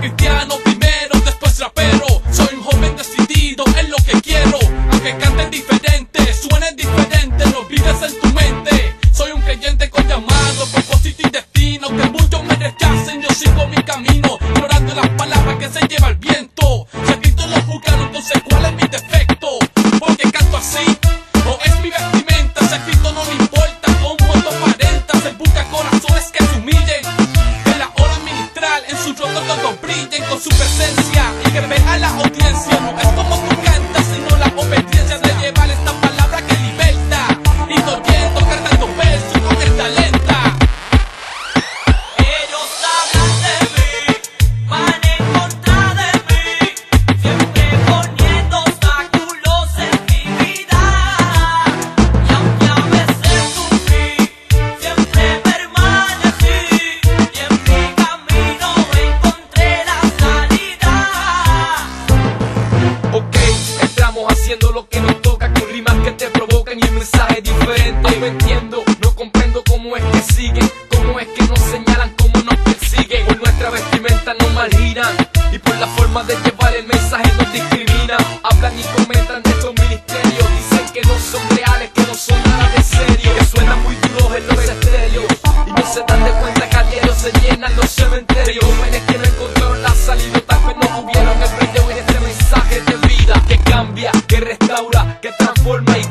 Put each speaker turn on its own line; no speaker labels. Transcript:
cristiano primero, después rapero. Soy un joven decidido en lo que quiero. Aunque canten diferente, suenen diferente, no olvides en tu mente. Soy un creyente brillen con su presencia y que vea la audiencia. No es como tú cantas, sino la obediencia.
forma de llevar el mensaje nos discrimina. Hablan y comentan de estos ministerios. Dicen que no son reales, que no son nada de serio. Que suenan muy duros en los. Y no se dan de cuenta que a diario se llenan los cementerios. Jóvenes que no encontraron la salida, tal vez no tuvieron el brillo en este mensaje de vida. Que cambia, que restaura, que transforma y